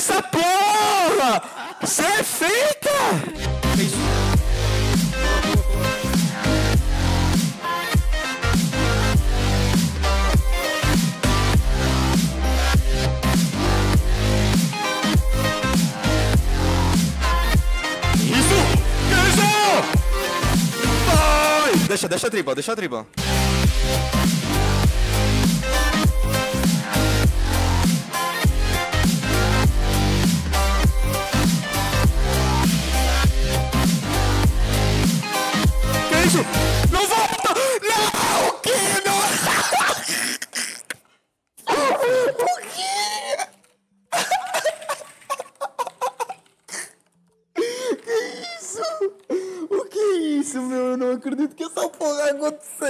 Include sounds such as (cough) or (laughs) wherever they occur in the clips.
essa porra? Você é feita? Deixa, a tripa, deixa a tripa. Que isso? Não volta! Não! O que? Não! O que? Que isso? O que é isso, meu? Eu não acredito que essa porra aconteceu!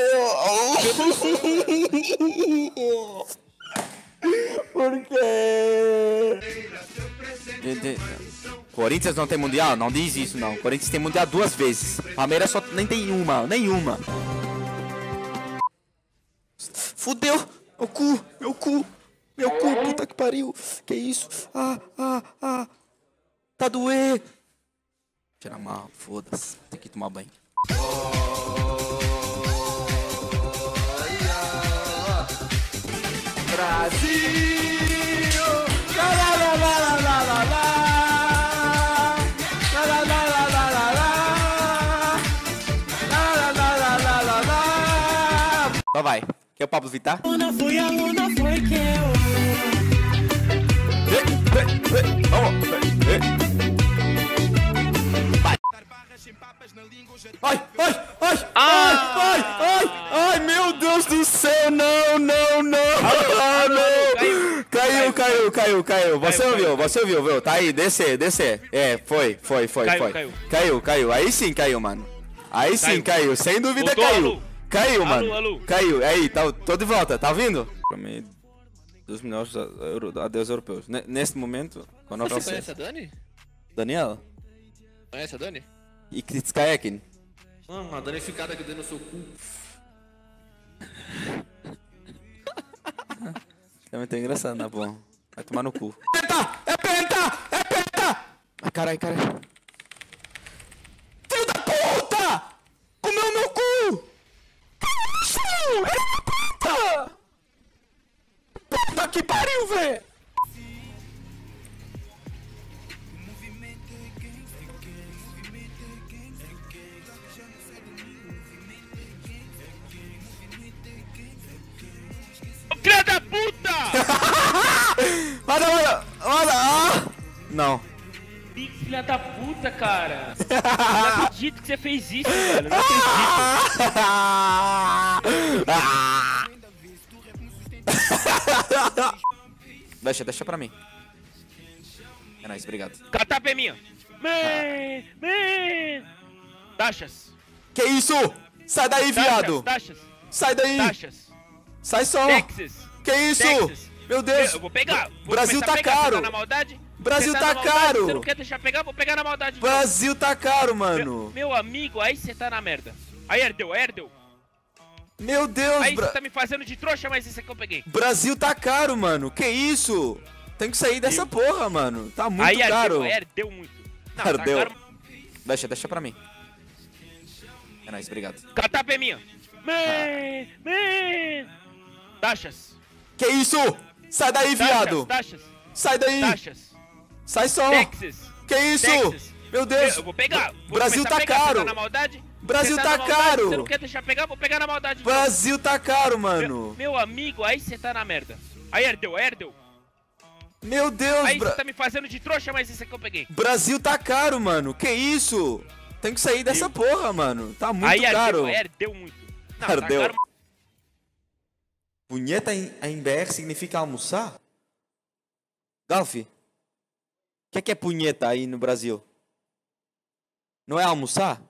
(laughs) Por quê? Corinthians não tem mundial? Não diz isso não. Corinthians tem mundial duas vezes. Palmeiras só nem tem uma, nenhuma. Fudeu! Meu cu, meu cu, meu cu, puta que pariu. Que isso? Ah, ah, ah. Tá doer. Tira mal, foda-se. Tem que tomar banho. Lá, vai. Quer o Pablo Vittar? Luna foi a luna foi que eu Caiu, caiu, caiu. Você Caiu, ouviu, caiu. você ouviu, viu? Tá aí, descer, descer. É, foi, foi, foi, Caiu, foi. caiu. Caiu, caiu. Aí sim caiu, mano. Aí sim Caiu. sem dúvida Voltou, caiu. Alu. Caiu, Alu, mano. Alu. Caiu. Aí, tá, tô de volta, tá ouvindo? Mim, dos melhores adeus europeus. Ne- Neste momento, quando Você você... conhece a Dani? Daniel? Conhece a Dani? E Kritskayakin? Mano, a danificada que eu dei no seu cu. Também tá engraçado, né, bom? Vai tomar no cu. Penta! É penta! É penta! Ai, caralho, caralho. Filho da puta! Comeu meu cu! Que isso? É penta! Puta que pariu, velho! Não. Que filha da puta, cara! (laughs) Não acredito que você fez isso, velho. Não acredito. (laughs) deixa, deixa pra mim. É nóis, obrigado. Catapa é minha. Man, man. Taxas. Que isso? Sai daí, viado! Taxas, Sai daí! taxas. Sai só! Texas. Que isso? Texas. Meu Deus! Eu vou pegar. Vou Brasil tá pegar. Caro. Tá na maldade? Brasil tá na maldade? caro. Você não quer deixar pegar? Vou pegar na maldade. Brasil tá caro, Meu, mano! meu amigo, aí você tá na merda. Aí herdeu, aí herdeu. Meu Deus, Aí você tá me fazendo de trouxa, mas esse aqui eu peguei. Brasil tá caro, mano! Que isso? Tem que sair dessa porra, mano! Tá muito aí caro! aí herdeu muito. Não, Herdeu. tá caro. Deixa, deixa pra mim. É nóis, obrigado. Catapa é minha. Man, man. Taxas. Que isso? Sai daí, viado! Taxas, Sai daí! taxas. Sai só! Texas. Que isso? Texas. Meu Deus! Eu vou pegar. Vou Brasil tá caro. Tá? Brasil tá maldade, caro. Você não quer deixar pegar? Vou pegar na maldade. Brasil tá caro, Meu, mano! meu amigo, aí você tá na merda. Aí herdeu, aí herdeu. Meu Deus, Aí Bra- você tá me fazendo de trouxa, mas esse aqui eu peguei. Brasil tá caro, mano! Que isso? Tem que sair dessa porra, mano! Tá muito aí caro! aí herdeu muito. Não, tá Herdeu. caro. Punheta em, em BR significa almoçar? Galf, o que é, que é punheta aí no Brasil? Não é almoçar?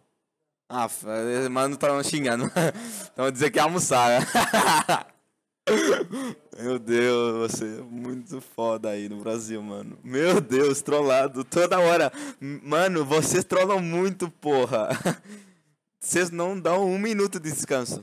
Ah, f- mano, tá xingando. (laughs) Então dizer que é almoçar. né? (laughs) Meu Deus, você é muito foda aí no Brasil, mano. Meu Deus, trollado toda hora. Mano, vocês trollam muito, porra. (laughs) Vocês não dão um minuto de descanso.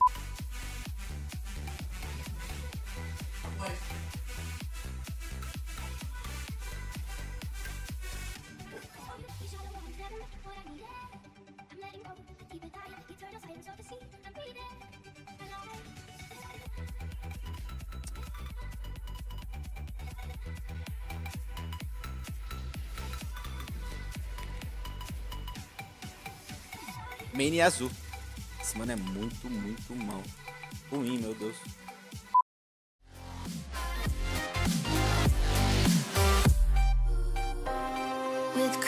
Mane azul. Esse mano é muito, muito mal. Ruim, meu Deus. With